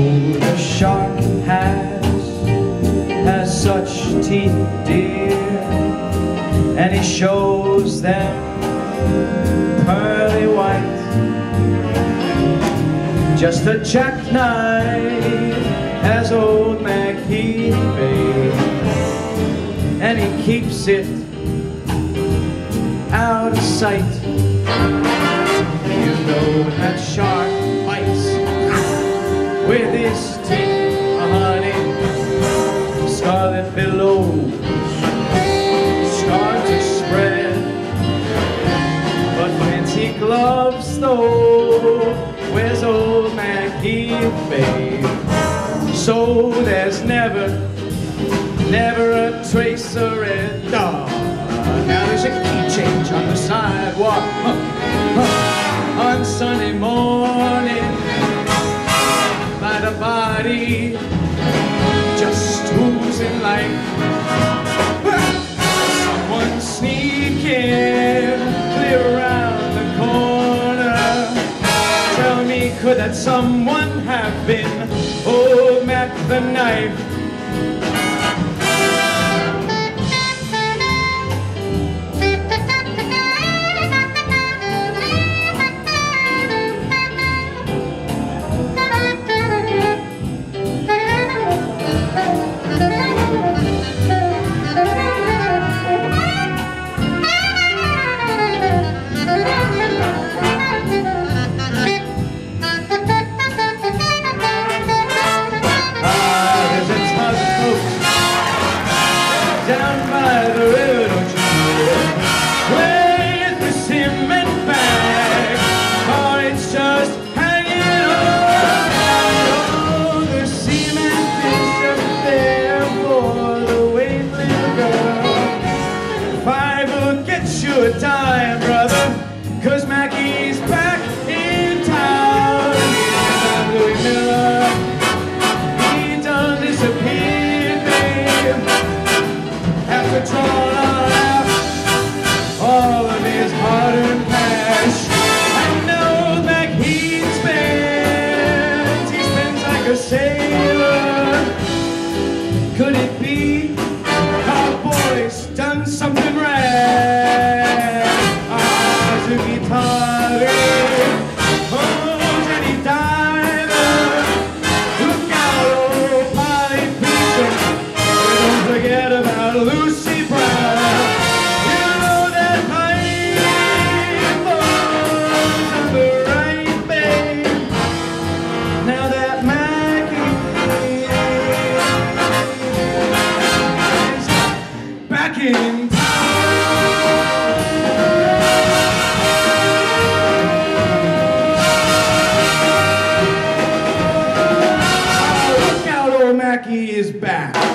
the shark has has such teeth, dear, and he shows them pearly white. Just a jackknife has old MacHeath made, and he keeps it out of sight. You know that shark bites with his teeth, honey. Scarlet billows start to spread, but fancy gloves though. Where's old MacHeath, babe? So there's never, never a trace of red dog. Now there's a key change on the sidewalk body just oozing life. Someone sneaking clear around the corner. Tell me, could that someone have been old Mac the knife? Dime, brother, cause Mackie's back in town. Louis Miller. He done disappeared, babe. After drawing out all of his hard-earned cash. I know that he spends, he spends like a sailor. Could it be our boy's done something Jackie is back.